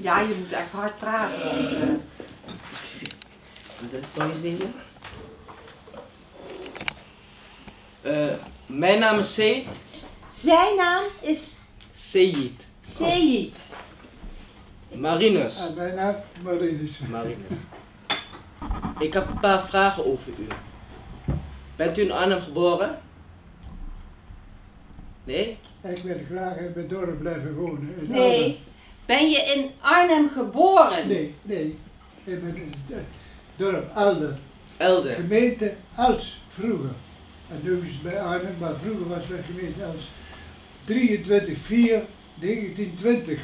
Ja, je moet echt hard praten. Want, eh, Dat kan je. Eh, mijn naam is Seid. zijn naam is Seyid. Seyid. Marinus. En mijn naam Marinus. Marinus. Ik heb een paar vragen over u. Bent u in Arnhem geboren? Nee? Ik wil graag in mijn dorp blijven wonen. In Nee. Ben je in Arnhem geboren? Nee, nee. In mijn eh, dorp Elden. Elde. Gemeente Els vroeger. En nu is het bij Arnhem, maar vroeger was het bij gemeente Els. 23 4 1920.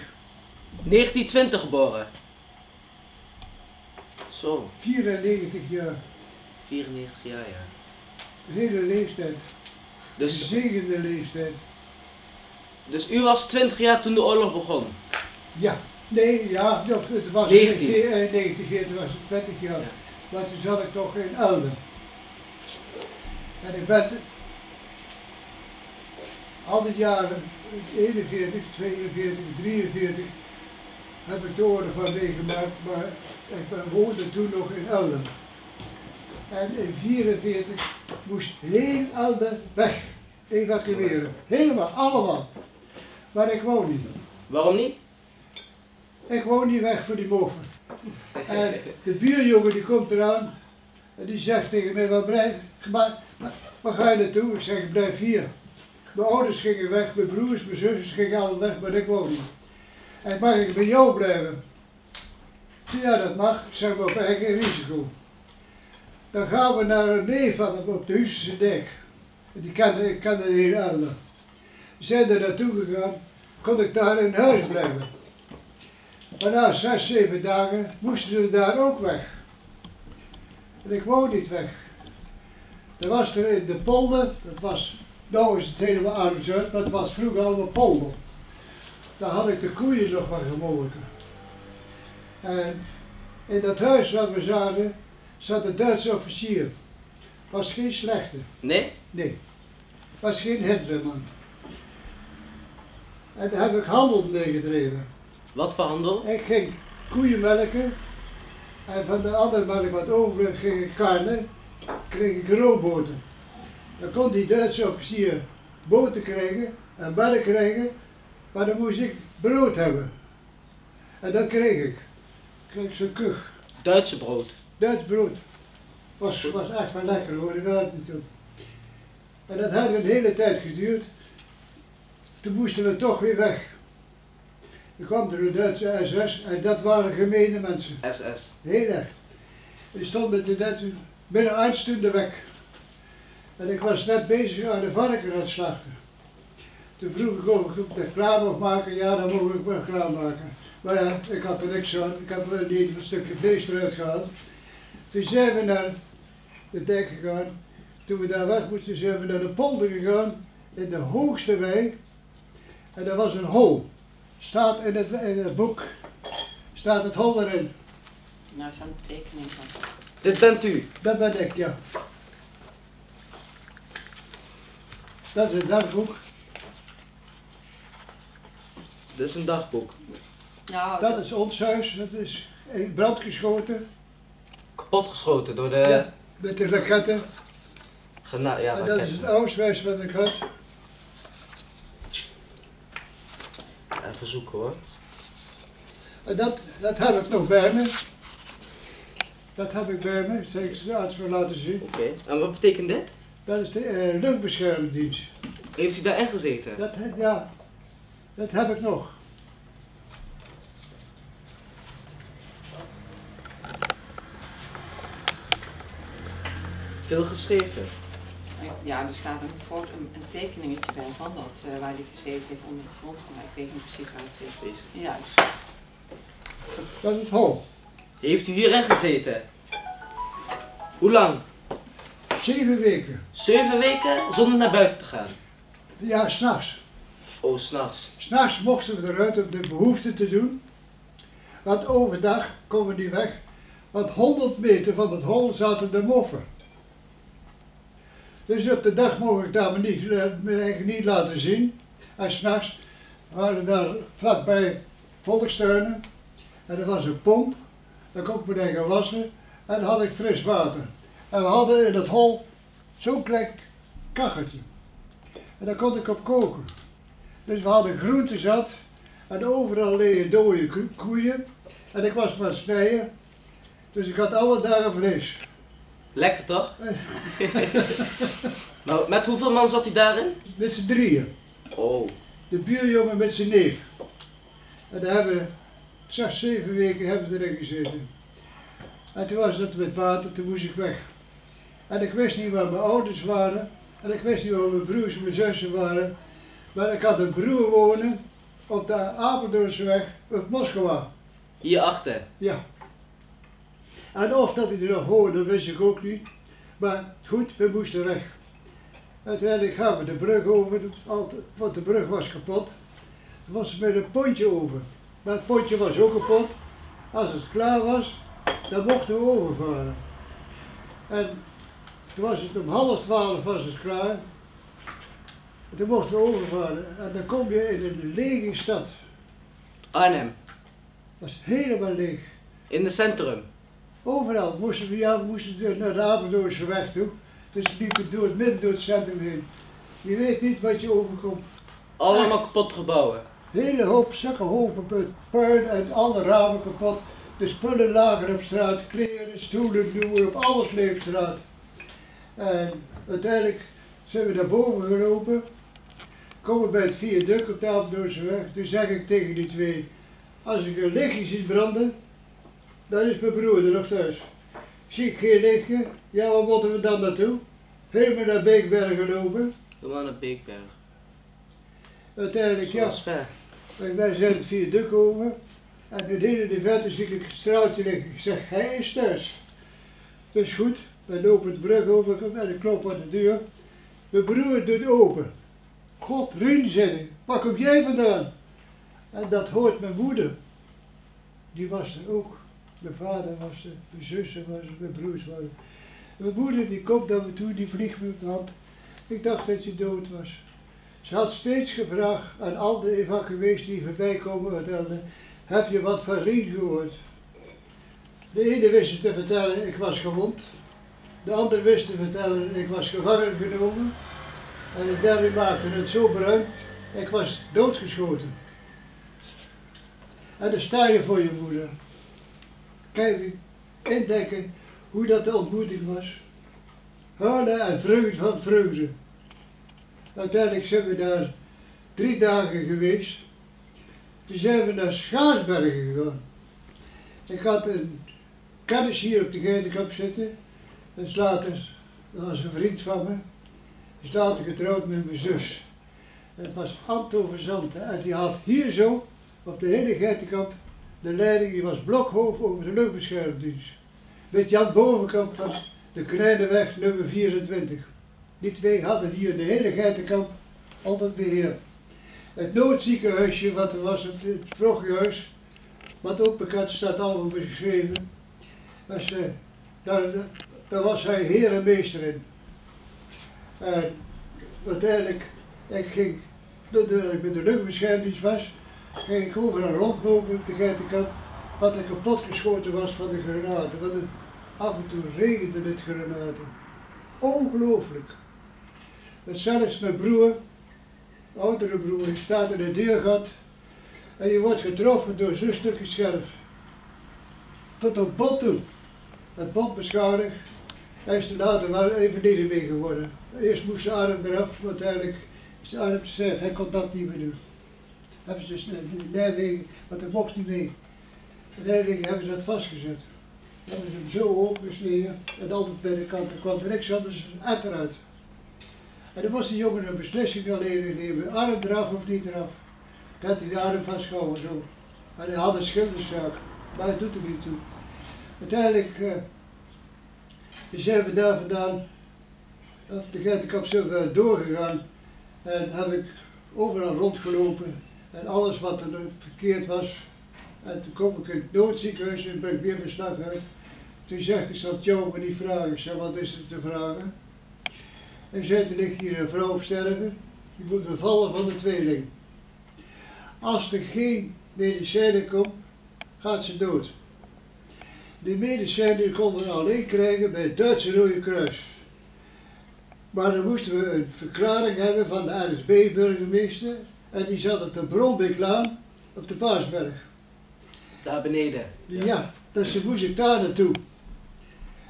1920 geboren. Zo, 94 jaar. 94 jaar ja. De hele leeftijd. De Dus, zegende leeftijd. dus u was 20 jaar toen de oorlog begon? Ja. Nee, ja, of het was 19. 19. eh, 1940 was het 20 jaar. Ja. Maar toen zat ik nog in Elden. En ik ben al die jaren, 41, 42, 43, heb ik de oorlog van meegemaakt, maar ik ben, woonde toen nog in Elden. En in 44 moest heel Elden weg, evacueren. Helemaal, allemaal. Maar ik woon niet. Waarom niet? Ik woon niet weg voor die moffen. En de buurjongen die komt eraan en die zegt tegen mij, wat blijf, maar, waar ga je naartoe? Ik zeg, ik blijf hier. Mijn ouders gingen weg, mijn broers, mijn zusjes gingen allemaal weg, maar ik woon niet. En mag ik bij jou blijven? Ja, dat mag. Ik zeg, maar op eigen risico. Dan gaan we naar een neef van hem op de Huisse Die kende, ik kende de hele. We zijn er naartoe gegaan, kon ik daar in huis blijven. Maar na zes, zeven dagen moesten we daar ook weg. En ik wou niet weg. Er was er in de polder, dat was, nou is het helemaal arms uit, maar het was vroeger allemaal polder. Daar had ik de koeien nog van gemolken. En in dat huis waar we zaten, zat een Duitse officier. Was geen slechte, Nee? nee. Was geen Hitlerman. En daar heb ik handel mee gedreven. Wat voor handel? Ik ging koeien melken en van de andere melk wat over ging ik karnen, kreeg ik roomboten. Dan kon die Duitse officier boten krijgen en melk krijgen, maar dan moest ik brood hebben. En dat kreeg ik. Ik kreeg zo'n kuch. Duitse brood. Duits brood. Was, was echt wel lekker hoor, het niet. En dat had een hele tijd geduurd. Toen moesten we toch weer weg. Er kwam er een Duitse SS en dat waren gemene mensen. SS. Heel erg. Die stond met de Duitse binnen stunde weg. En ik was net bezig aan de varken aan het slachten. Toen vroeg ik of ik het klaar mocht maken. Ja, dan mocht ik wel klaar maken. Maar ja, ik had er niks aan. Ik had wel niet een stukje vlees eruit gehaald. Toen zijn we naar de dijk gegaan. Toen we daar weg moesten, zijn we naar de polder gegaan. In de hoogste wei. En er was een hol. Staat in het, in het boek. Staat het hol erin. Nou, de tekening van. Dit bent u. Dat ben ik, ja. Dat is het dagboek. Dit is een dagboek. Nou, Dat is ons huis. Dat is in brand geschoten. Kapotgeschoten door de... Ja, met de raketten. Gena ja, en dat is het huis wat ik had. Even zoeken hoor. En dat, dat heb ik nog bij me. Dat heb ik bij me. Dat zal ik ze eens voor laten zien. Oké. En wat betekent dit? Dat is de eh, luchtbeschermdienst. Heeft u daarin gezeten? Dat, ja, dat heb ik nog. Veel geschreven. Ja, er staat een, foto, een, een tekeningetje bij van dat, eh, waar hij gezeten heeft onder de grond. Maar ik weet niet precies waar het zit. Deze. Juist. Dat is het hol. Heeft u hierin gezeten? Hoe lang? Zeven weken. Zeven weken zonder naar buiten te gaan. Ja, s'nachts. Oh, s'nachts. S'nachts mochten we eruit om de behoefte te doen. Want overdag komen die weg. Want 100 meter van het hol zaten de moffen. Dus op de dag mocht ik daar me niet, eh, me niet laten zien. En s'nachts waren daar vlakbij volkstuinen. En er was een pomp. Daar kon ik me gaan wassen. En dan had ik fris water. En we hadden in het hol zo'n klein kacheltje. En daar kon ik op koken. Dus we hadden groenten zat. En overal liggen dode ko- koeien. En ik was maar snijden. Dus ik had alle dagen vlees. Lekker toch? nou, met hoeveel man zat hij daarin? Met z'n drieën. Oh, De buurjongen met zijn neef. En daar hebben we zes, zeven weken hebben we erin gezeten. En toen was het met water, toen moest ik weg. En ik wist niet waar mijn ouders waren. En ik wist niet waar mijn broers en mijn zussen waren. Maar ik had een broer wonen op de Apeldoornseweg op Moskou. hierachter. Ja. En of dat hij er nog woonde, dat wist ik ook niet. Maar goed, we moesten weg. Uiteindelijk gaan we de brug over, want de brug was kapot. Toen was het met een pontje over. Maar het pontje was ook kapot. Als het klaar was, dan mochten we overvaren. En toen was het om half twaalf was het klaar. En toen mochten we overvaren. En dan kom je in een lege stad. Arnhem. Het was helemaal leeg. In het centrum. Overal moesten we, ja, we moesten naar de Apeldoornse weg toe. Dus liepen door het midden door het centrum heen. Je weet niet wat je overkomt. Allemaal kapot gebouwen. Hele hoop zakken hopen pu- puin en alle ramen kapot. De spullen lagen op straat, kleren, stoelen, maar op, alles leeg op straat. En uiteindelijk zijn we naar boven gelopen. Komen bij het viaduct op de Apeldoornse weg. Toen zeg ik tegen die twee, als ik een lichtje zie branden, dan is mijn broer er nog thuis. Zie ik geen lichtje, ja waar moeten we dan naartoe? Helemaal naar Beekbergen gelopen. Doe maar naar Beekberg. Uiteindelijk, ja, Dat wij- zijn het viaduct over. En beneden in de verte zie ik een straaltje liggen. Ik zeg, hij is thuis. Dus goed, wij lopen de brug over en ik klop aan de deur. Mijn broer doet open. God, Rien, zeg ik, waar kom jij vandaan? En dat hoort mijn moeder. Die was er ook. Mijn vader was er, mijn zussen was er, mijn broers waren. Mijn moeder die komt naar me toe, die vliegt me op de hand. Ik dacht dat je dood was. Ze had steeds gevraagd aan al de evacuees die voorbij komen uit Elden, heb je wat van Rien gehoord? De ene wist te vertellen, ik was gewond. De ander wist te vertellen, ik was gevangen genomen. En de derde maakte het zo bruin, ik was doodgeschoten. En dan sta je voor je moeder. Kijk, indenken hoe dat de ontmoeting was. Huilen en vreugde van vreugde. Uiteindelijk zijn we daar drie dagen geweest. Toen zijn we naar Schaarsbergen gegaan. Ik had een kennis hier op de Geitenkamp zitten. Dat is later, dat was een vriend van me. is later getrouwd met mijn zus. Het was Anto Verzanten. En die had hier zo, op de hele Geitenkamp, de leiding, die was blokhoofd over de luchtbeschermdienst. Met Jan Bovenkamp van de Krijnenweg nummer 24. Die twee hadden hier de hele Geitenkamp onder het beheer. Het noodziekenhuisje wat er was het vroeghuis, wat ook bekend staat allemaal beschreven, was, eh, daar, daar was hij heer en meester in. En uiteindelijk, ik ging, doordat ik met de luchtbeschermdienst was, ging ik overal rondlopen op de Geitenkamp, wat er kapot geschoten was van de granaten. Want het, af en toe regende het granaten. Ongelooflijk. Dat zelfs mijn broer, oudere broer, die staat in de deurgat en je wordt getroffen door zo'n stukje scherf. Tot op bot toe. Het bot beschadigd. Hij is er later wel even niet mee geworden. Eerst moest de arm eraf, maar uiteindelijk is de arm stijf. Hij kon dat niet meer doen. Hebben ze in Nijwegen, want hij mocht niet mee. In Nijwegen hebben ze dat vastgezet. Hebben ze hem zo opgesneden en altijd bij de kant. Er kwam er niks anders een eruit. En dan was die jongen een beslissing alleen nemen. Arm eraf of niet eraf. Dan had hij de arm vastgehouden zo. En hij had een schilderszaak. Maar hij doet er niet toe. Uiteindelijk eh, zijn we daar vandaan. Op de Geitenkap zijn we doorgegaan. En heb ik overal rondgelopen. En alles wat er verkeerd was, En toen kom ik in het noodziekenhuis en ben ik weer verslag uit. Toen zegt ik, zal het jou maar niet vragen. Ik zei, wat is er te vragen? Hij zei, er ligt hier een vrouw op sterven. Die moet bevallen van de tweeling. Als er geen medicijnen komt, gaat ze dood. Die medicijnen konden we alleen krijgen bij het Duitse Rode Kruis. Maar dan moesten we een verklaring hebben van de RSB-burgemeester. En die zat op de Bronbeeklaan op de Paasberg. Daar beneden. Ja, dus toen moest ik daar naartoe.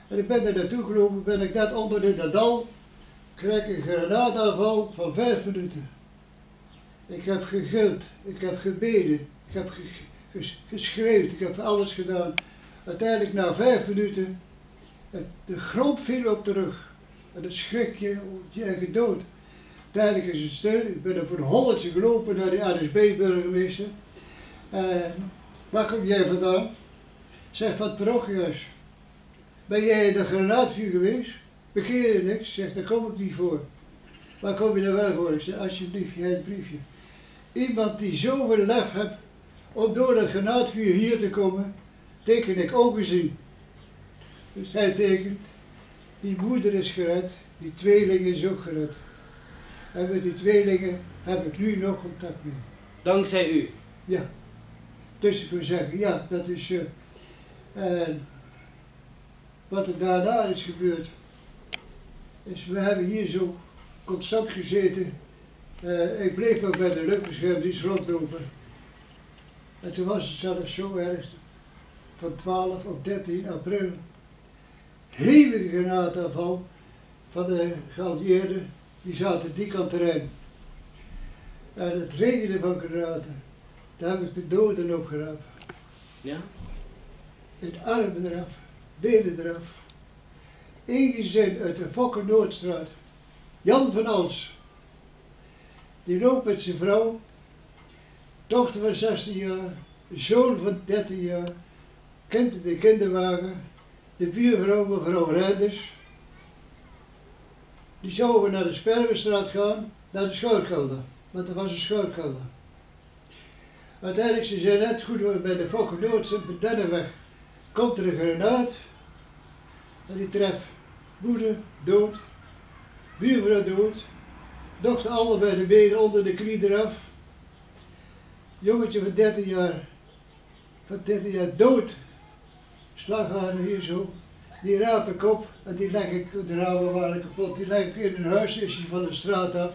En ik ben er naartoe gelopen, ben ik net onder in dat dal, krijg ik een granaataanval van vijf minuten. Ik heb gegild, ik heb gebeden, ik heb ge ges geschreeuwd, ik heb alles gedaan. Uiteindelijk na vijf minuten, het, de grond viel op de rug. En dan schrik je, je eigen dood. Uiteindelijk is het stil, ik ben er voor een holletje gelopen naar de RSB-burgemeester. En waar kom jij vandaan? Zeg van het. Ben jij de granaatvuur geweest? Bekeer je niks? Zegt, daar kom ik niet voor. Waar kom je er wel voor? Ik zeg, alsjeblieft, jij het briefje. Iemand die zoveel lef hebt om door het granaatvuur hier te komen, teken ik ongezien. Dus hij tekent, die moeder is gered, die tweeling is ook gered. En met die tweelingen heb ik nu nog contact mee. Dankzij u. Ja. Dus ik wil zeggen, ja, dat is. eh, en wat er daarna is gebeurd, is we hebben hier zo constant gezeten. Eh, ik bleef ook bij de luchtbeschermdienst rondlopen. En toen was het zelfs zo erg, van 12 op 13 april, hevige granaataanval van de geallieerden, die zaten die kant terrein. En het regende van granaten. Daar heb ik de doden opgeraapt. Ja? Het armen eraf, benen eraf. Eén gezin uit de Fokker Noordstraat. Jan van Als. Die loopt met zijn vrouw. Dochter van 16 jaar. Zoon van 13 jaar. Kent de kinderwagen. De buurvrouw mevrouw Reinders. Die zouden naar de Sperwenstraat gaan. Naar de schuilkelder. Want er was een schuilkelder. Uiteindelijk, ze zijn net goed bij de Fokker Noordstraat, bij Dennenweg komt er een granaat en die treft moeder dood, buurvrouw dood, dochter allebei de benen onder de knie eraf, jongetje van 13 jaar, van 13 jaar dood, slagader hier zo, die raap ik op en die leg ik, de ramen waren kapot, die leg ik in een huis, van de straat af.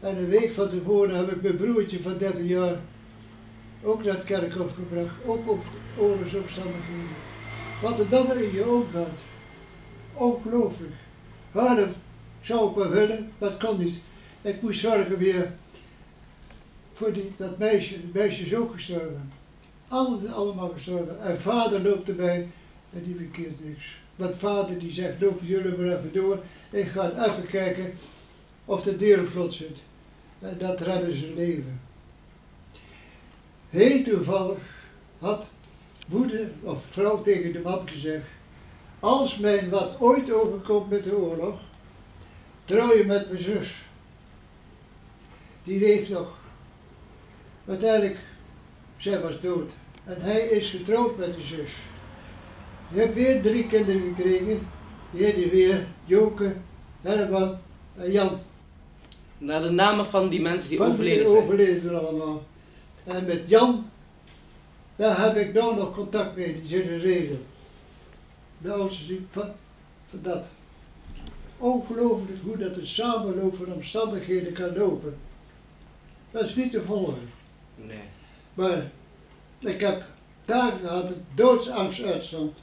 En een week van tevoren heb ik mijn broertje van 13 jaar ook naar het kerkhof gebracht, ook op oorlogsomstandigheden. Wat er dan in je oog gaat, ongelooflijk. Waarom zou ik wel willen, maar het kon niet. Ik moest zorgen weer voor die, dat meisje, het meisje is ook gestorven. Alle, allemaal gestorven. En vader loopt erbij en die verkeert niks. Want vader die zegt, lopen jullie maar even door. Ik ga even kijken of de deur vlot zit. En dat redde zijn leven. Heel toevallig had moeder of vrouw tegen de man gezegd, als mij wat ooit overkomt met de oorlog, trouw je met mijn zus. Die leeft nog. Uiteindelijk, zij was dood. En hij is getrouwd met de zus. Die heeft weer drie kinderen gekregen. Die heette weer Joke, Herman en Jan. Naar de namen van die mensen die Van overleden die zijn. overleden allemaal. En met Jan, daar heb ik nou nog contact mee, die zit in Reden. De oudste ziek van, van dat. Ongelooflijk hoe dat de samenloop van omstandigheden kan lopen. Dat is niet te volgen. Nee. Maar ik heb dagen gehad doodsangst uitstond.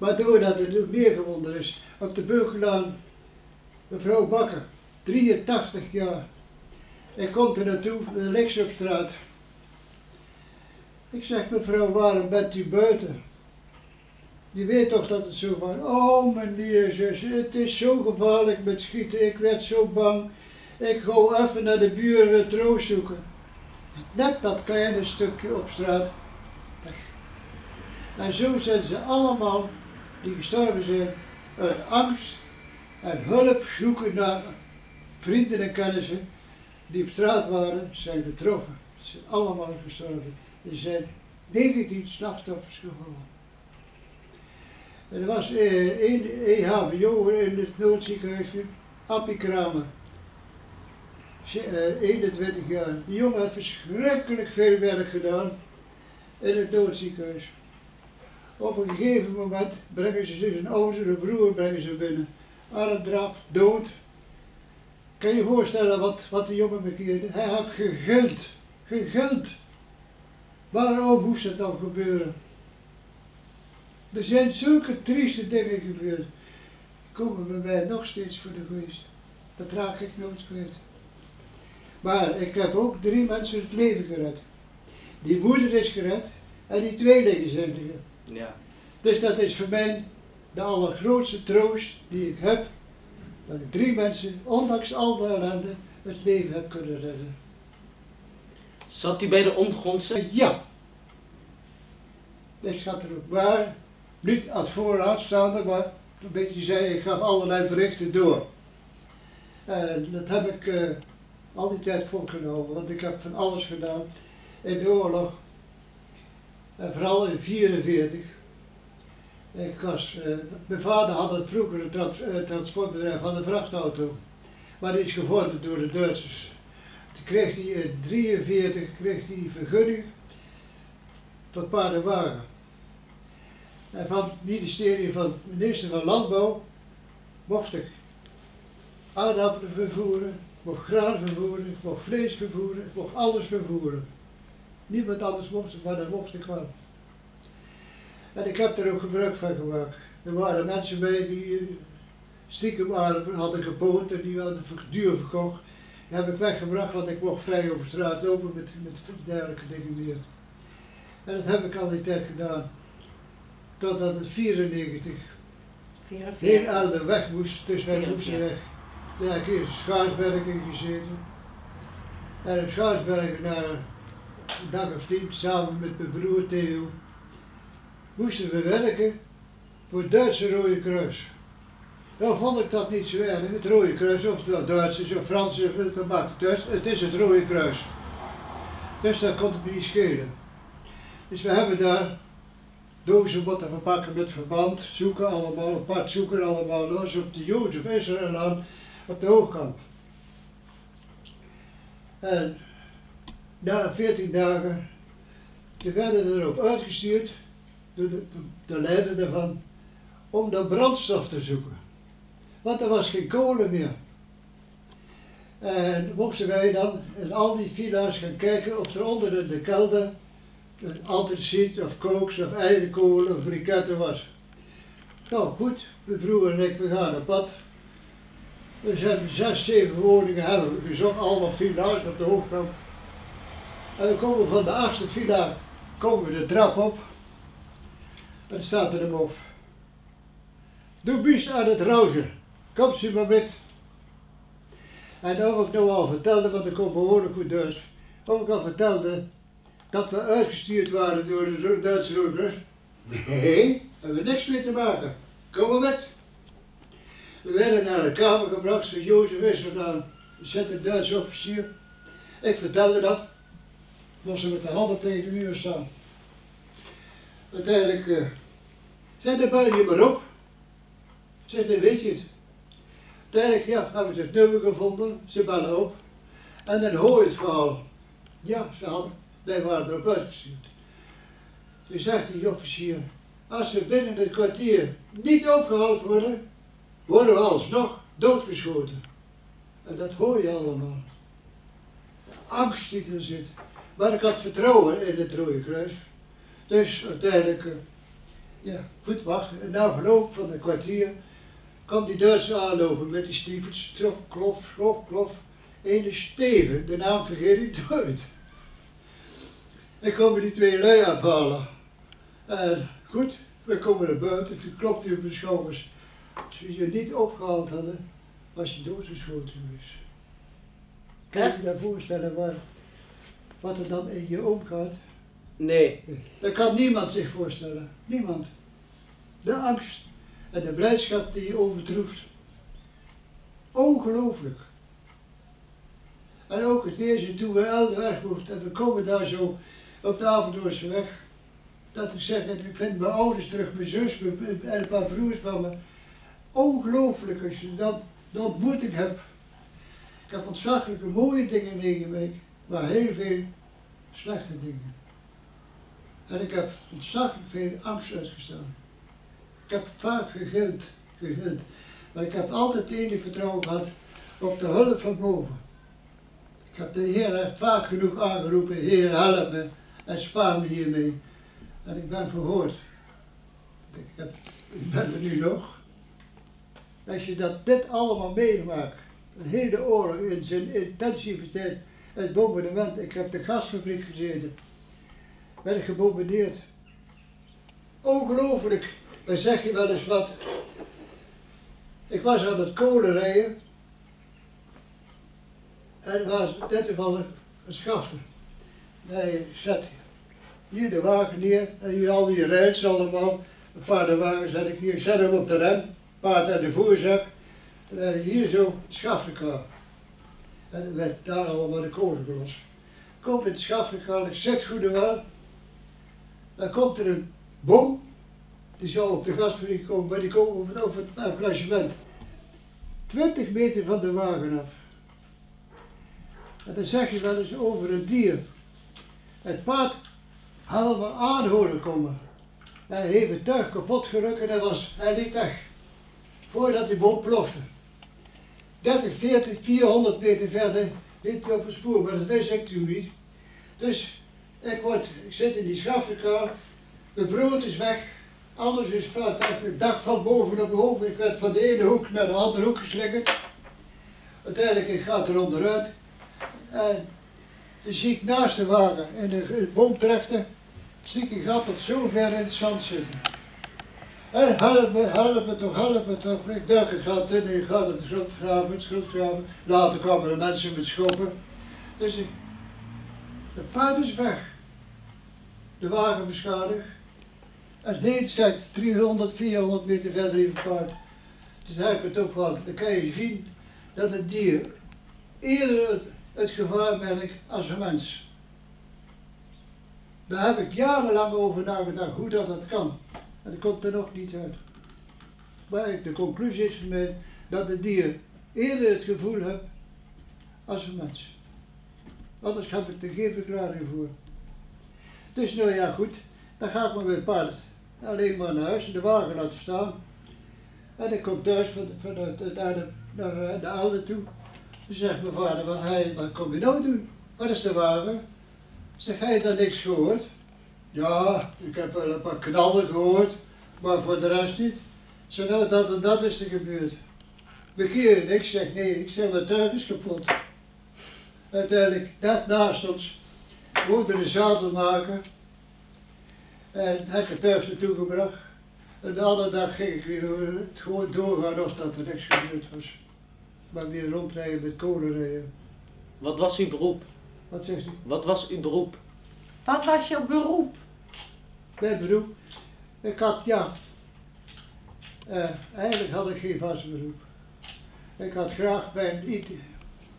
Maar doordat er nog meer gewonden is, op de Beugelaan, mevrouw Bakker, 83 jaar. Ik komt er naartoe, de op straat. Ik zeg, mevrouw, waarom bent u buiten? Je weet toch dat het zo was. Oh meneer, zus, het is zo gevaarlijk met schieten. Ik werd zo bang. Ik ga even naar de buren troost zoeken. Net dat kleine stukje op straat. En zo zijn ze allemaal, die gestorven zijn, uit angst en hulp zoeken naar vrienden en kennissen die op straat waren, zijn getroffen. Ze zijn allemaal gestorven. Die zijn 19 slachtoffers gevallen. En er was eh, één EHBO in het Noordziekenhuisje, Appie Kramer. Ze- eh, 21 jaar. Die jongen had verschrikkelijk veel werk gedaan in het Noordziekenhuis. Op een gegeven moment brengen ze zijn oudere broer brengen ze binnen. Arm draf, dood. Kan je je voorstellen wat, wat die jongen bekeerde? Hij had gegild. Gegild. Waarom moest het dan gebeuren? Er zijn zulke trieste dingen gebeurd. Komen bij mij nog steeds voor de geest. Dat raak ik nooit kwijt. Maar ik heb ook drie mensen het leven gered. Die moeder is gered en die tweelingen zijn gered. Ja. Dus dat is voor mij de allergrootste troost die ik heb. Dat ik drie mensen, ondanks al de ellende, het leven heb kunnen redden. Zat u bij de ondergrondse? Ja. Ik zat er ook bij. Niet als vooraanstaande, maar een beetje zei, ik gaf allerlei berichten door. En dat heb ik eh, al die tijd want ik heb van alles gedaan in de oorlog. En vooral in 1944. Ik was, eh, mijn vader had het vroeger eh, transportbedrijf van de vrachtauto. Maar die is gevorderd door de Duitsers. Toen kreeg hij in 1943 kreeg hij vergunning tot paardenwagen. En van het ministerie van minister van Landbouw mocht ik aardappelen vervoeren, mocht graan vervoeren, mocht vlees vervoeren, mocht alles vervoeren. Niemand anders mocht maar dat mocht ik wel. En ik heb er ook gebruik van gemaakt. Er waren mensen bij die eh, stiekem waren, hadden geboot en die hadden duur verkocht. Die heb ik weggebracht, want ik mocht vrij over straat lopen met, met dergelijke dingen meer. En dat heb ik al die tijd gedaan. Totdat het 94 heel 44. Elden weg moest, dus wij 44. moesten weg. Toen heb ik eerst in Schaarsbergen gezeten. En op Schaarsbergen na een dag of tien, samen met mijn broer Theo, moesten we werken voor het Duitse Rode Kruis. Nou vond ik dat niet zo erg, het Rode Kruis, of het Duits of Frans is, dat maakt het het is het Rode Kruis. Dus dat kon het me niet schelen. Dus we hebben daar dozen moeten verpakken met verband, zoeken allemaal, apart zoeken allemaal los op de Jozef Israël aan op de hoogkamp. En na 14 dagen, toen werden we erop uitgestuurd, door de, de, de leider daarvan, om dan brandstof te zoeken. Want er was geen kolen meer. En mochten wij dan in al die villa's gaan kijken of er onder in de kelder een antraciet of kooks of eidenkolen of briketten was. Nou goed, mijn broer en ik, we gaan op pad. We zijn zes, zeven woningen hebben we gezocht, allemaal villa's op de hoogkamp. En we komen van de achtste villa, komen we de trap op. En staat er een bof. Du bist aan het rauzen, komt u maar met. En of ik nou al vertelde, want ik kon behoorlijk goed Duits, of ik al vertelde dat we uitgestuurd waren door de Duitse Kruis. Nee, hebben we niks mee te maken. Kom maar met. We werden naar een kamer gebracht, Sir Jozef is gedaan, zet een Duitse officier. Ik vertelde dat. Moesten met de handen tegen de muur staan. Uiteindelijk eh zei de je maar op. Zegt hij, weet je het? Uiteindelijk, ja, hebben ze het nummer gevonden, ze bellen op. En dan hoor je het verhaal. Ja, ze hadden, wij waren erop uitgestuurd. Toen zegt die officier, als we binnen een kwartier niet opgehaald worden, worden we alsnog doodgeschoten. En dat hoor je allemaal. De angst die er zit. Maar ik had vertrouwen in het Rode Kruis. Dus uiteindelijk, eh, ja, goed wachten. En na verloop van een kwartier kwam die Duitse aanlopen met die stiefels. Trof, klof, klof, klof. Ene Steven, de naam vergeet ik nooit. En komen die twee lui afhalen. En goed, we komen naar buiten. Toen klopte hij op mijn schouders. Als we je niet opgehaald hadden, was je doodgeschoten geweest. Kan je je daar voorstellen waar, wat er dan in je omgaat? Nee. Dat kan niemand zich voorstellen. Niemand. De angst en de blijdschap die je overtroeft. Ongelooflijk. En ook het eerste toen we Eldenweg mochten en we komen daar zo op de Apeldoornse weg. dat ik zeg, ik vind mijn ouders terug, mijn zus mijn- en een paar broers van me. Ongelooflijk als je dat, de ontmoeting hebt. Ik heb ontzaglijke mooie dingen meegemaakt, maar heel veel slechte dingen. En ik heb ontzaglijk veel angst uitgestaan. Ik heb vaak gegild, gegild. Maar ik heb altijd enig vertrouwen gehad op de hulp van boven. Ik heb de Heer vaak genoeg aangeroepen, Heer help me en spaar me hiermee. En ik ben verhoord. Ik, heb, ik ben er nu nog. Als je dat dit allemaal meemaakt, een hele oorlog in zijn intensiviteit, het bombardement. Ik heb de gasfabriek gezeten, werd gebombardeerd. Ongelooflijk, dan zeg je wel eens wat. Ik was aan het kolen rijden en was net toevallig een schafter. Nee, zet hier de wagen neer en hier al die rijds allemaal. Een paar de wagen zet ik hier, zet hem op de rem, paard naar de voorzak. En hier zo het schafterkaal. En er werd daar allemaal de kolen gelost. Ik kom in het schafterkaal, ik zet goed en wel. Dan komt er een boom, die zou op de gasfabriek komen, maar die komt op het, het emplacement. 20 meter van de wagen af. En dan zeg je wel eens over een dier. Het paard had me aan horen komen. Hij heeft het tuig kapot gerukt en hij, was, hij weg. Voordat die boom plofte. 30, 40, 400 meter verder hij op het spoor, maar dat wist ik toen niet. Dus ik, word, ik zit in die schafterkamer, de brood is weg, alles is fout. Het dak valt boven op hoofd, ik werd van de ene hoek naar de andere hoek geslingerd. Uiteindelijk ik ga er onderuit. En dan zie ik naast de wagen in de, in de boom terechten, zie ik een gat tot zo ver in het zand zitten. En help me, help me toch, help me toch. Ik duik het gat in ik ga het schuld graven, het schuld graven. Later kwamen er mensen met schoppen. Dus ik, het paard is weg. De wagen beschadigd. En heen zegt 300, 400 meter verder in het paard. Dus daar heb ik het ook gehad. Dan kan je zien dat het dier eerder het, het gevaar merkt als een mens. Daar heb ik jarenlang over nagedacht hoe dat, dat kan. En dat komt er nog niet uit. Maar de conclusie is ermee dat het dier eerder het gevoel heeft als een mens. Anders heb ik er geen verklaring voor. Dus nou ja goed, dan ga ik met mijn paard alleen maar naar huis, de wagen laten staan. En ik kom thuis van, vanuit de, naar, de, naar eh, de oude toe. Dan zegt mijn vader, wat, hij, wat kom je nou doen? Wat is de wagen? Zeg, hij daar niks gehoord? Ja, ik heb wel een paar knallen gehoord, maar voor de rest niet. Zeg, nou, dat en dat is er gebeurd. Bekeer ik zeg, nee, ik zeg, mijn tuig is kapot. Uiteindelijk, net naast ons, woonde een zadelmaker. En heb ik het thuis naartoe gebracht. En de andere dag ging ik weer het gewoon doorgaan of dat er niks gebeurd was. Maar weer rondrijden met kolenrijden. Wat was uw beroep? Wat zegt u? Wat was uw beroep? Wat was jouw beroep? Mijn beroep? Ik had, ja. eh, eigenlijk had ik geen vast beroep. Ik had graag, mijn ide-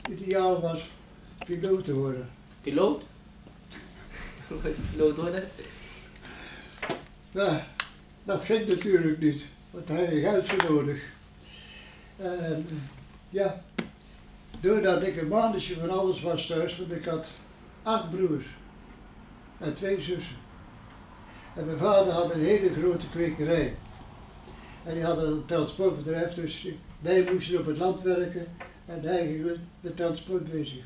ideaal was piloot te worden. Piloot? Piloot worden? Nou, dat ging natuurlijk niet, want hij had geld voor nodig. En ja, doordat ik een maandje van alles was thuis, want ik had acht broers en twee zussen. En mijn vader had een hele grote kwekerij. En die had een transportbedrijf, dus wij moesten op het land werken en hij ging met, met transport bezig.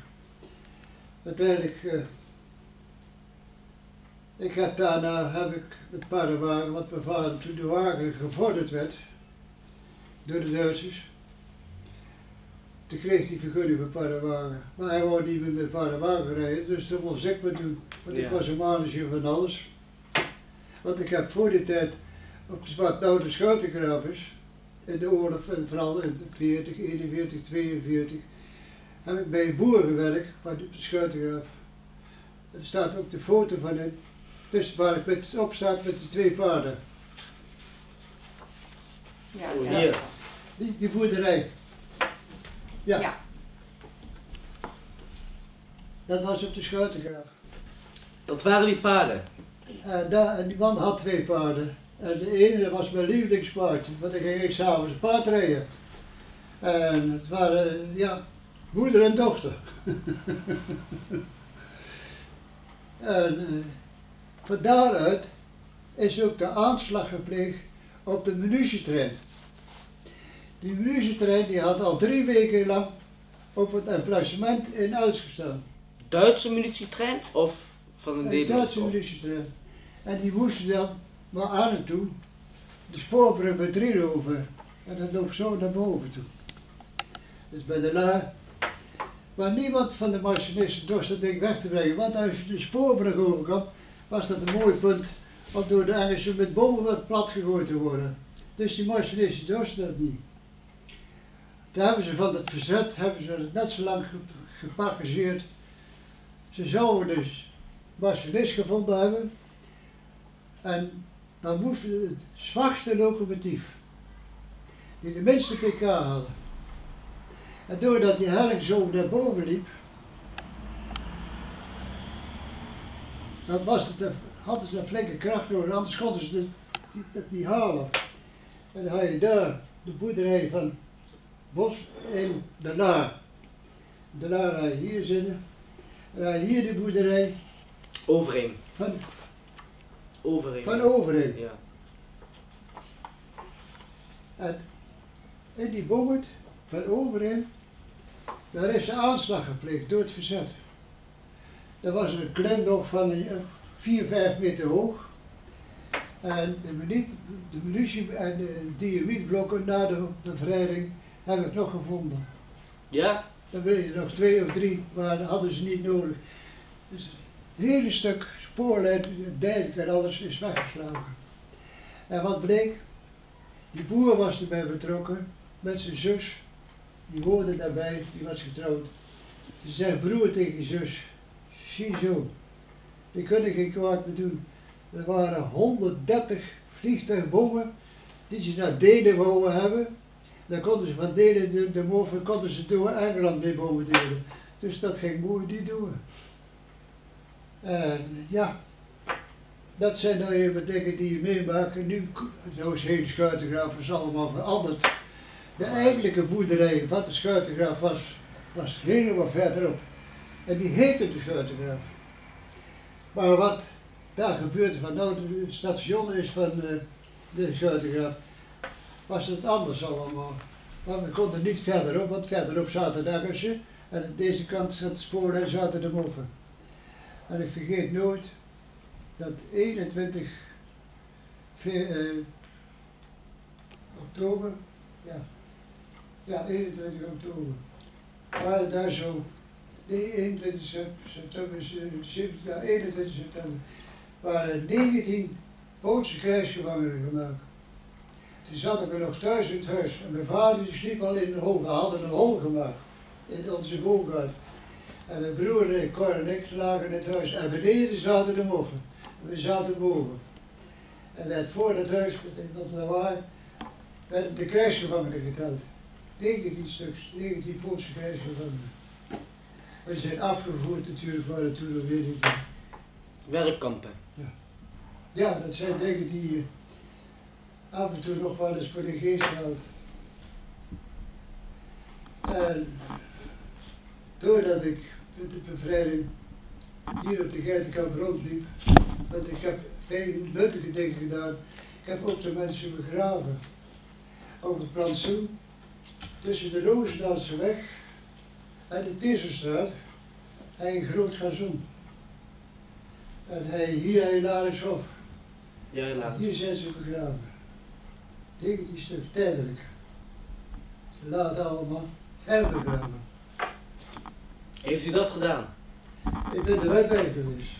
Uiteindelijk eh, ik heb daarna heb ik het paardenwagen, want mijn vader toen de wagen gevorderd werd door de Duitsers, toen kreeg hij vergunning voor paardenwagen. Maar hij wou niet met paardenwagen rijden, dus dat moest ik maar doen. Want ik was een manager van alles. Want ik heb voor die tijd op de wat nou de schuitengraaf is, in de oorlog, en vooral in 40, 41, 42, heb ik bij een boer gewerkt, bij de schuitengraaf. Er staat ook de foto van in. Dus waar ik met, op staat met die twee paarden. Ja, ja. hier. Die, die boerderij. Ja. Ja. Dat was op de Schuitengraaf. Dat waren die paarden. En die man had twee paarden. En de ene dat was mijn lievelingspaard, want dan ging ik s'avonds een paard rijden. En het waren, ja, moeder en dochter. en uh, van daaruit is ook de aanslag gepleegd op de munitietrein. Die munitietrein die had al drie weken lang op het emplacement in Uits gestaan. Duitse munitietrein of van een Nederlandse? Duitse munitietrein. En die moesten dan maar aan en toe de spoorbrug bij Driehoven. En dat loopt zo naar boven toe. Dus bij de laar. Maar niemand van de machinisten dorst dat ding weg te brengen. Want als je de spoorbrug overkwam, was dat een mooi punt om door de Engelsen met bomen wat plat gegooid te worden. Dus die machinisten dorsten dat niet. Toen hebben ze van het verzet, hebben ze het net zo lang ge- gepackageerd. Ze zouden dus machinist gevonden hebben. En dan moest het zwakste locomotief, die de minste pk hadden. En doordat die helling zo naar boven liep, dan was het hadden ze een flinke kracht nodig, anders konden ze dat niet halen. En dan had je daar de boerderij van Bos in de Laar. De Laar hier zitten. En je hier de boerderij Overeen. van, Overeen. van Overeen. Ja. En in die bocht van Overeen, daar is de aanslag gepleegd door het verzet. Er was een klem nog van een 4, 5 meter hoog. En de, de munitie en de dynamietblokken na de bevrijding heb ik nog gevonden. Ja? Dan ben je nog twee of drie, maar dat hadden ze niet nodig. Dus het hele stuk spoorlijn, dijk en alles is weggeslagen. En wat bleek? Die boer was erbij betrokken, met zijn zus. Die woonde daarbij, die was getrouwd. Ze zei broer tegen zus, zie zo, die kunnen geen kwaad meer doen. Er waren 130 vliegtuigbommen die ze naar Denen wouden hebben. Dan konden ze van Denen, de, de moven, konden ze door Engeland mee boven delen. Dus dat ging mooi niet door. En ja, dat zijn nou even dingen die je meemaakt. En nu, zo is Schuitengraaf is allemaal veranderd. De eigenlijke boerderij van de Schuitengraaf was, was helemaal verderop. En die heette de Schuitengraaf. Maar wat daar gebeurde van nou het station is van eh, de Schuitengraaf, was het anders allemaal. Maar we konden niet verderop, want verderop zaten de Engelsen en aan deze kant zat het spoorlijn zaten de moffen. En ik vergeet nooit dat 21 ve- eh, oktober, ja, ja 21 oktober, waren daar zo, nee 21 sep- september, eh, zep- ja 21 september, waren 19 Poolse krijgsgevangenen gemaakt. Toen zaten we nog thuis in het huis en mijn vader die sliep al in de hol. We hadden een hol gemaakt in onze woonkaart. En mijn broer en ik, Cor en ik lagen in het huis. En beneden zaten de moffen. En we zaten boven. En werd voor het huis, dat waren, werden de krijgsgevangenen geteld. 19 stuks, 19 Poolse krijgsgevangenen. We zijn afgevoerd natuurlijk, waren toen nog weet ik niet. Werkkampen. Ja, dat zijn dingen die af en toe nog wel eens voor de geest houdt. En doordat ik met de bevrijding hier op de Geitenkamp rondliep, want ik heb veel nuttige dingen gedaan. Ik heb ook de mensen begraven op het plantsoen tussen de Roosendaalse weg en de Pieserstraat. Hij een groot gazon. En hij hier helaas Hof. Ja. Hier zijn ze begraven. 19 stuk tijdelijk. Ze laten allemaal herbegraven. Heeft u dat gedaan? Ik ben er wel bij geweest.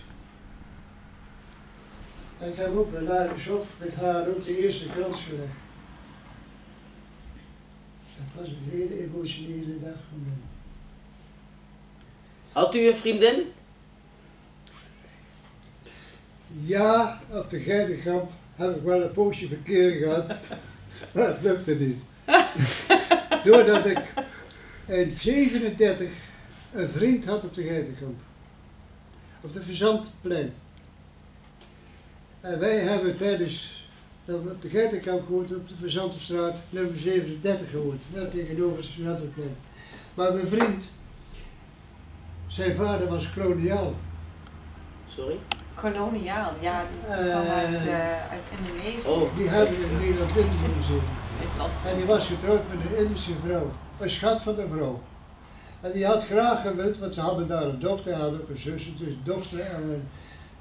En ik heb ook bij Larishof met haar ook de eerste krans gelegd. Dat was een hele emotionele dag voor mij. Had u een vriendin? Ja, op de Geidenkamp heb ik wel een poosje verkeering gehad, maar het lukte niet. Doordat ik in 37 een vriend had op de Geidenkamp. Op de Verzandplein. En wij hebben tijdens dat we op de geitenkamp gewoond op de Verzantenstraat, nummer 37 gewoond, net tegenover het Verzantenplein. Maar mijn vriend, zijn vader was koloniaal. Sorry? Koloniaal, ja, die Eh. kwam uit, eh, uit Indonesië. Oh. Die hebben in Nederland Land. En die was getrouwd met een Indische vrouw, een schat van een vrouw. En die had graag gewild, want ze hadden daar een dochter, hij had ook een zus, dus een dochter en een,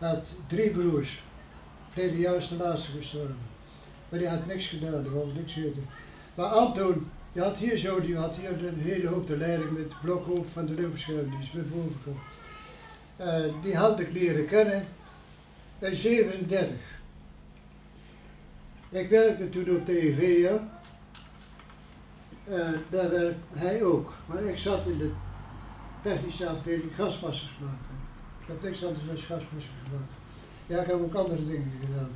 had drie broers. Verleden jaar is de laatste gestorven. Maar die had niks gedaan, die wou niks weten. Maar Anton, die had hier zo, die had hier een hele hoop de leiding met blokhoofd van de luchtbeschermdienst, met bovenkant. Eh, die had ik leren kennen bij 37. Ik werkte toen op EV, ja. Eh, daar werkte hij ook. Maar ik zat in de technische afdeling gaswassers maken. Ik heb niks anders dan gaswassers gemaakt. Ja, ik heb ook andere dingen gedaan.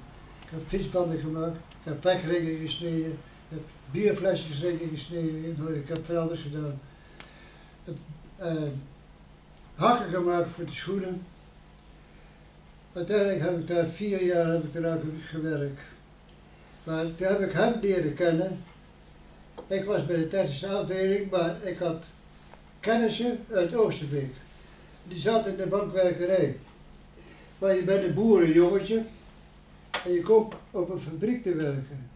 Ik heb fietsbanden gemaakt, ik heb wegringen gesneden, ik heb bierflesjesringen gesneden, ik heb alles gedaan. Ik heb, eh, hakken gemaakt voor de schoenen. Uiteindelijk heb ik daar vier jaar heb ik gewerkt. Maar toen heb ik hem leren kennen. Ik was bij de technische afdeling, maar ik had kennissen uit Oosterbeek. Die zat in de bankwerkerij. Maar je bent een boerenjongetje en je komt op een fabriek te werken.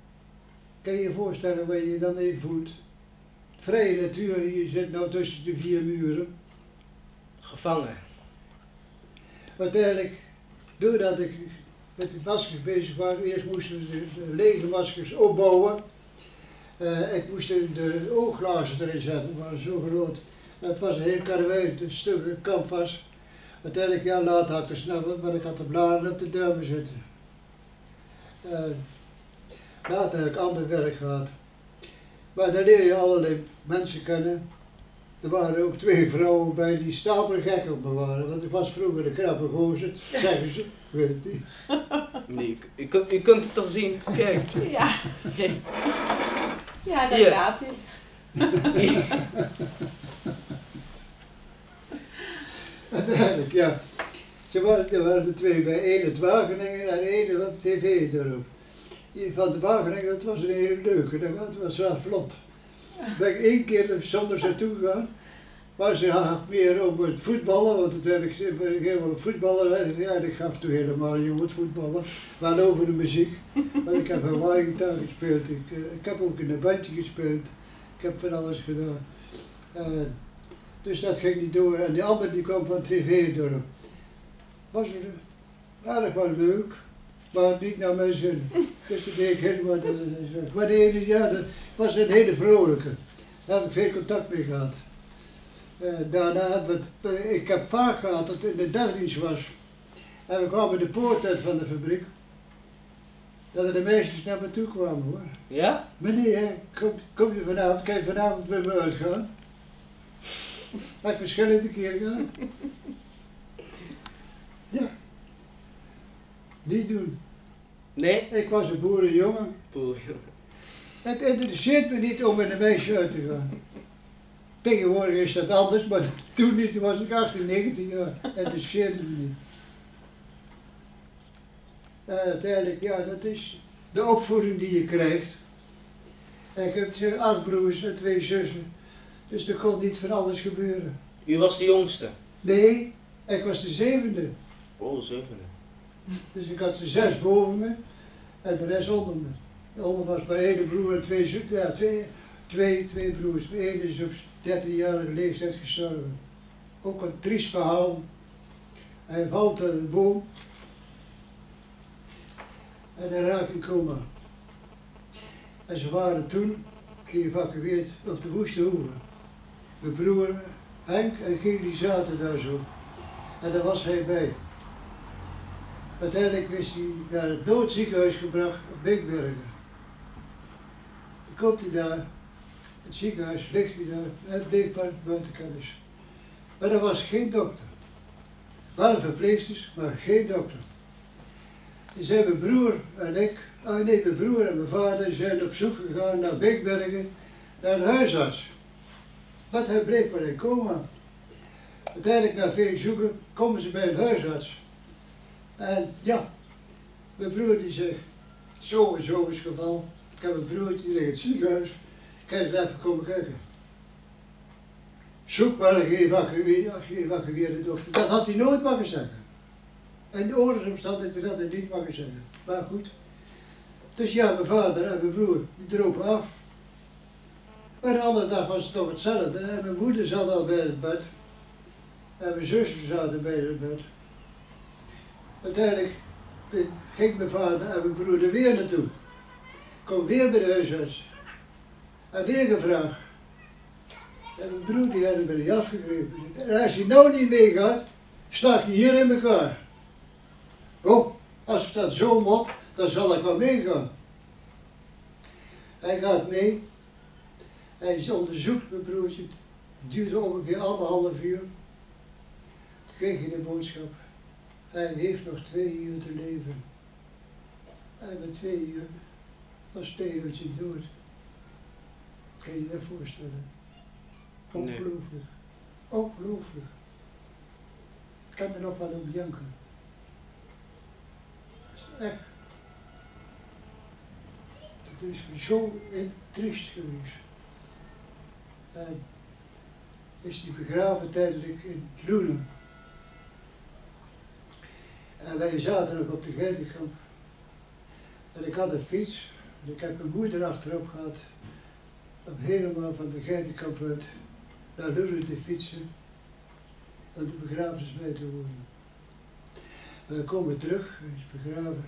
Kan je je voorstellen waar je je dan in voelt? Vrije natuur, je zit nou tussen de vier muren. Gevangen. Uiteindelijk, doordat ik met de maskers bezig was, eerst moesten we de, lege maskers opbouwen. Eh, ik moest de, oogglazen erin zetten, die waren zo groot. Dat was een heel karwei, een stuk canvas. Uiteindelijk, ja, later had ik te snappen, maar ik had de blaren op de duimen zitten. Eh, later heb ik ander werk gehad. Maar daar leer je allerlei mensen kennen. Er waren ook twee vrouwen bij die stapel gek op me waren, want ik was vroeger een knappe gozer, zeggen ze, ik weet het niet. Nee, u, u, kunt- kunt het toch zien? Kijk. Ja, ja daar staat hij. Uiteindelijk, ja. Ze waren, er waren er twee bij, één het Wageningen en één wat tv erop. Die van de Wageningen, dat was een hele leuke, dat was wel vlot. Ben ik één keer zonder ze toe gegaan, maar ze had meer over het voetballen, want uiteindelijk ben ik helemaal op voetballen. Ja, ik gaf toen helemaal om het voetballen, maar over de muziek. Want ik heb Hawaii gitaar gespeeld, ik, eh, ik heb ook in een bandje gespeeld, ik heb van alles gedaan. Eh, dus dat ging niet door. En die andere die kwam van tv door. Was er aardig wel leuk, maar niet naar mijn zin. Dus dat deed ik helemaal mijn zin. Maar de ene, ja, dat was een hele vrolijke. Daar heb ik veel contact mee gehad. Eh, daarna hebben we het, ik heb vaak gehad dat het in de dagdienst was. En we kwamen de poort uit van de fabriek. Dat er de meisjes naar me toe kwamen hoor. Ja? Meneer, kom, kom je vanavond, kan je vanavond met me uitgaan? Heb ik verschillende keren gehad. Niet doen. Nee? Ik was een boerenjongen. Poeh. Het interesseert me niet om met een meisje uit te gaan. Tegenwoordig is dat anders, maar toen niet, toen was ik 18, 19 jaar. Het interesseerde me niet. En uiteindelijk, ja, dat is de opvoeding die je krijgt. En ik heb twee acht broers en twee zussen. Dus er kon niet van alles gebeuren. U was de jongste. Nee, ik was de zevende. Oh, zevende. Dus ik had er zes boven me en de rest onder me. Onder was maar één broer en twee. Ja, twee, twee, twee broers. Eén is op 13-jarige leeftijd gestorven. Ook een triest verhaal. Hij valt uit een boom en hij raakt in coma. En ze waren toen geëvacueerd op de Woeste Hoeve. Mijn broer Henk en Giel zaten daar zo. En daar was hij bij. Uiteindelijk is hij naar het noodziekenhuis gebracht op Binkbergen. Dan komt hij daar, het ziekenhuis ligt hij daar, en bleef van buiten kennis. Maar er was geen dokter. Wel verpleegsters, maar geen dokter. Dus zijn mijn broer en ik, ah nee, mijn broer en mijn vader zijn op zoek gegaan naar Beekbergen, naar een huisarts. Want hij bleef van in coma. Uiteindelijk na veel zoeken komen ze bij een huisarts. En ja, Mijn broer die zegt, zo en zo is het geval. Ik heb een broertje, die ligt in het ziekenhuis. Kan je even komen kijken? Zoek maar een geëvacueerde dokter. Dat had hij nooit mogen zeggen. En de oorlogsomstandigheden had hij niet mogen zeggen. Maar goed. Dus ja, mijn vader en mijn broer, die dropen af. Maar de andere dag was het toch hetzelfde. Mijn moeder zat al bij het bed. En mijn zussen zaten bij het bed. Uiteindelijk ging mijn vader en mijn broer er weer naartoe. Kom weer bij de huisarts. En weer gevraagd. En mijn broer die had hem bij de jas gegrepen. En als hij nou niet meegaat, sta ik hier in elkaar. Oh, als ik dat zo moet, dan zal ik wel meegaan. Hij gaat mee. Hij onderzoekt mijn broertje. Het duurde ongeveer anderhalf uur. Toen kreeg hij de boodschap. Hij heeft nog twee uur te leven. En met twee uur was Theootje dood. Kan je je dat voorstellen? Ongelooflijk. Ongelooflijk. Ik kan er nog wel op janken. Dat is echt. Het is zo triest geweest. En is die begraven tijdelijk in Loenen. En wij zaten nog op de geitenkamp. En ik had een fiets. En ik heb mijn moeder achterop gehad. Om helemaal van de geitenkamp uit naar Loenen te fietsen. En de begrafenis bij te wonen. En we komen terug, hij is begraven.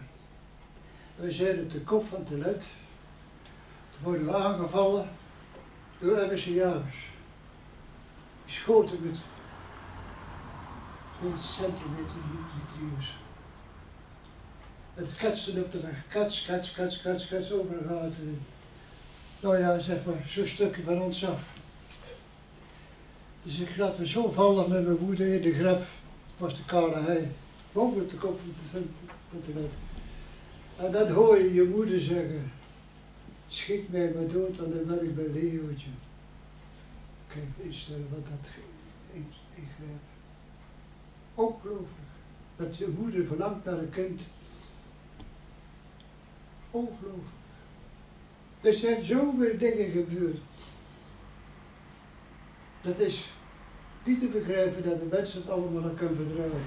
We zijn op de kop van het let. Toen worden we aangevallen door Engelse jagers. Die schoten met 2 centimeter mitrailleurs. Het katste op de weg. Kats, kats, kats, kats, overal Nou ja, zeg maar, zo'n stukje van ons af. Dus ik laat me zo vallen met mijn moeder in de grap. was de kale hei. Boven de kop van de net. En dat hoor je je moeder zeggen. Schiet mij maar dood, want dan ben ik bij Leootje. Kijk, is er wat dat ingrijpt. Ongelooflijk. Dat je moeder verlangt naar een kind. Ongelooflijk. Er zijn zoveel dingen gebeurd. Dat is niet te begrijpen dat de mensen het allemaal kunnen verdragen.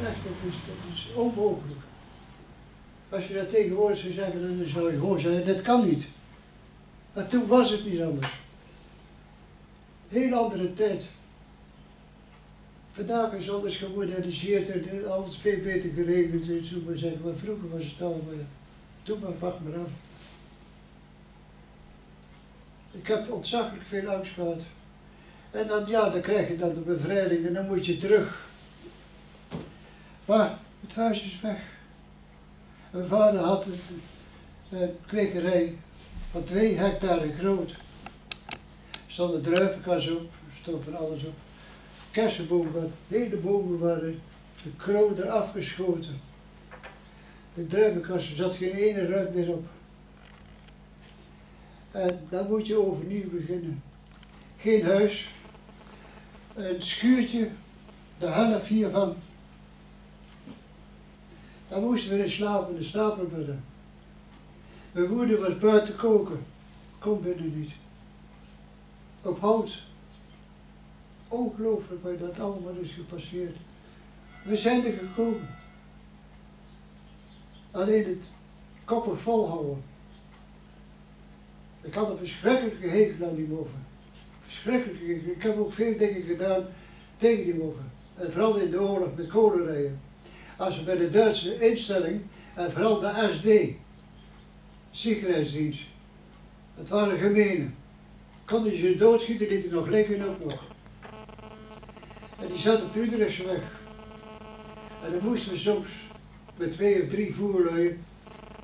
Echt, dat is, dat is onmogelijk. Als je dat tegenwoordig zou zeggen, dan zou je gewoon zeggen, dat kan niet. Maar toen was het niet anders. Heel andere tijd. Vandaag is alles gemoderniseerd en alles veel beter geregeld, zo maar zeggen. Maar vroeger was het allemaal, ja. doe maar, wacht maar af. Ik heb ontzaglijk veel angst gehad. En dan, ja, dan krijg je dan de bevrijding en dan moet je terug. Maar het huis is weg. Mijn vader had een, een kwekerij van twee hectare groot. Er stonden druivenkas op, er stond van alles op. Kersenbomen, de hele bomen waren de kroon eraf geschoten. De druivenkassen zat geen ene ruit meer op. En dan moet je overnieuw beginnen. Geen huis, een schuurtje, de helft hiervan. Dan moesten we in slapen in de stapelbedden. Mijn moeder was buiten koken, kon binnen niet. Op hout. Ongelooflijk wat dat allemaal is gepasseerd. We zijn er gekomen. Alleen het koppig volhouden. Ik had een verschrikkelijke hekel aan die moffen. Verschrikkelijke hekel. Ik heb ook veel dingen gedaan tegen die moffen. En vooral in de oorlog met kolenrijen. Als we bij de Duitse instelling, en vooral de SD, Sicherheidsdienst, het waren gemenen. Konden ze doodschieten, lieten nog liggen ook nog. En die zat op de Utrechtse weg. En dan moesten we soms met twee of drie voerluien,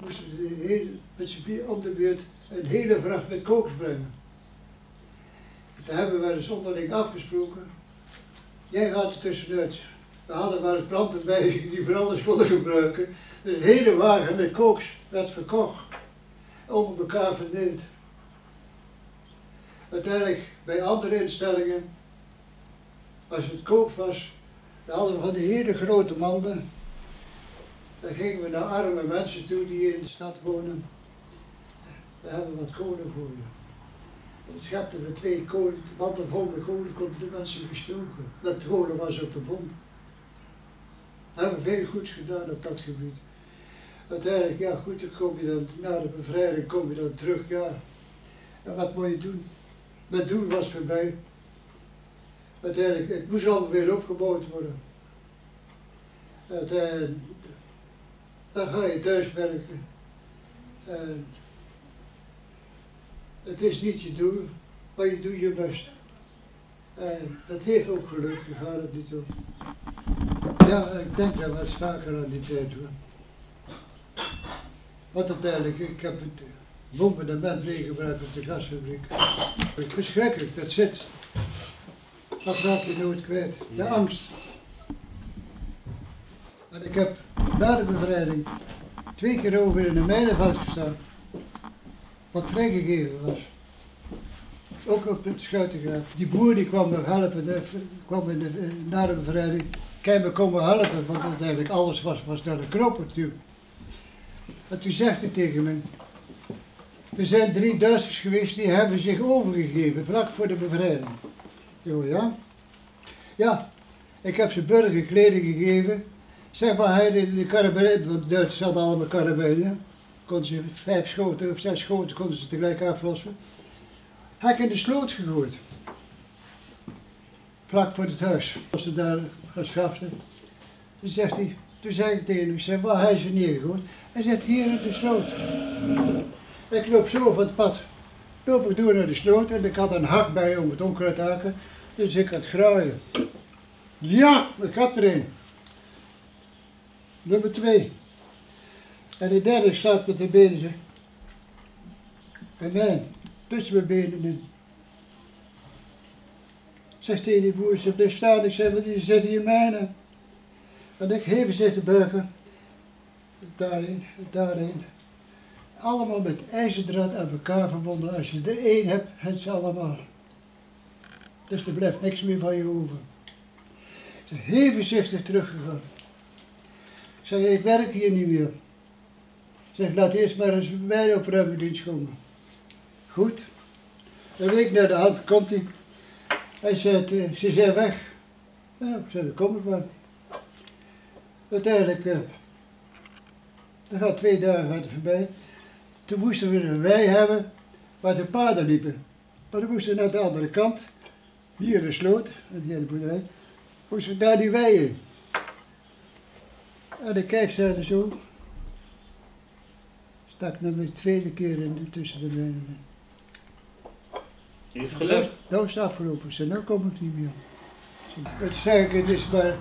moesten met z'n om de beurt een hele vracht met kokos brengen. Daar hebben we eens onderling afgesproken. Jij gaat er tussenuit. We hadden wel planten bij die voor alles konden gebruiken. De hele wagen met kooks werd verkocht. Onder elkaar verdeeld. Uiteindelijk bij andere instellingen, als het kooks was, dan hadden we van die hele grote manden. Dan gingen we naar arme mensen toe die in de stad wonen. We hebben wat kolen voor je. En dan schepten we twee kolen, wanden vol met kolen, konden de mensen gestoken. Dat kolen was op de bom. We hebben veel goeds gedaan op dat gebied. Uiteindelijk, ja goed, dan kom je dan, na de bevrijding kom je dan terug, ja. En wat moet je doen? Mijn doel was voorbij. Uiteindelijk, het moest allemaal weer opgebouwd worden. Uiteindelijk, dan ga je thuis werken. En het is niet je doel, maar je doet je best. En dat heeft ook geluk, daar gaat het niet om. Ja, ik denk dat wel eens vaker aan die tijd hoor. Wat uiteindelijk, ik heb het bombardement meegebracht op de gasfabriek. Verschrikkelijk, dat zit. Dat raak je nooit kwijt. De angst. En ik heb na de bevrijding twee keer over in een mijnenveld gestaan. Wat vrijgegeven was. Ook op het Schuitengraaf. Die boer die kwam me helpen, de, kwam in de, na de bevrijding. Kan me komen helpen, want uiteindelijk alles was, was naar de knoppen toe. En toen zegt hij tegen me, er zijn drie Duitsers geweest die hebben zich overgegeven vlak voor de bevrijding. Jo, ja? Ik heb ze burgerkleding gegeven. Zeg maar, hij de, de karabijn, want Duitsers hadden allemaal karabijnen. Konden ze vijf schoten of zes schoten konden ze tegelijk aflossen. Hij in de sloot gegooid. Vlak voor het huis. Als ze daar geschaften. Toen zegt hij, toen zei ik tegen hem, zeg, waar hij ze neergegooid? Hij zegt, hier in de sloot. Ik loop zo van het pad. Loop ik door naar de sloot en ik had een hak bij om het onkruid te hakken. Dus ik had graaien. Ja, ik had er een. Nummer twee. En de derde staat met de benen. zo. En mijn, tussen mijn benen in. Zegt tegen die boer, ze blijft staan. Ik zeg, wat die zit hier mijne. En ik even zitten buigen. Daarin, daarin. Allemaal met ijzerdraad aan elkaar verbonden. Als je er één hebt, het ze allemaal. Dus er blijft niks meer van je over. Ik ben heel voorzichtig teruggegaan. Ik ik werk hier niet meer. Ik zeg, laat eerst maar eens bij mij op ruimtedienst komen. Goed. Een week na de hand komt hij. Hij zegt, eh, ze zijn weg. Ja, ik zeg, kom ik wel. Uiteindelijk, eh, er gaat twee dagen voorbij. Toen moesten we een wei hebben waar de paarden liepen. Maar dan moesten we naar de andere kant, hier de sloot, en hier de boerderij, moesten we daar die wei in. En de kijkzijde zo, stak naar mijn tweede keer in, tussen de. Je heeft geluk. Nou is het afgelopen, zei, nou kom ik niet meer. Het zeg ik, het is maar,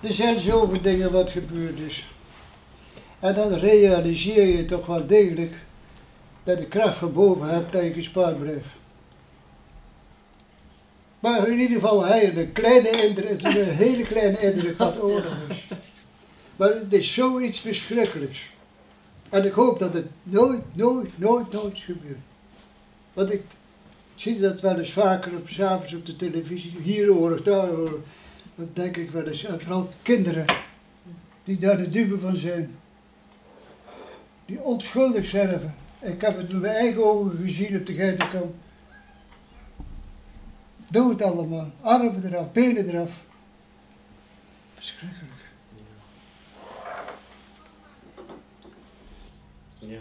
er zijn zoveel dingen wat gebeurd is. En dan realiseer je toch wel degelijk dat de kracht van boven hebt dat je gespaard blijft. Maar in ieder geval, hij had een kleine indruk, een hele kleine indruk wat oorlog is. Maar het is zoiets verschrikkelijks. En ik hoop dat het nooit, nooit, nooit, nooit gebeurt. Want ik zie dat wel eens vaker op s'avonds op de televisie, hier oorlog, daar oorlog. Dan denk ik wel eens, en vooral kinderen, die daar de dupe van zijn. Die onschuldig sterven. Ik heb het met mijn eigen ogen gezien op de geitenkamp. Dood allemaal. Armen eraf, benen eraf. Verschrikkelijk. Ja.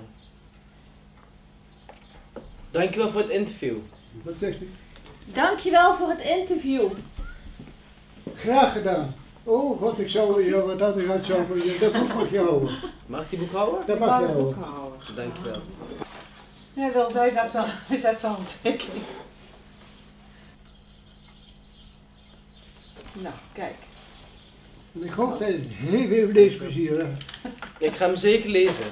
Dankjewel voor het interview. Wat zegt u? Dankjewel voor het interview. Graag gedaan. Oh god, ik zou je wat anders uit zou Dat boek mag je houden. Mag ik die boek houden? Dat mag je houden. Dankjewel. Ja, wel, hij zet zijn, hij zet handtekening. Nou, kijk. En ik hoop dat je heel veel leesplezier hebt. Ik ga hem zeker lezen.